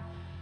you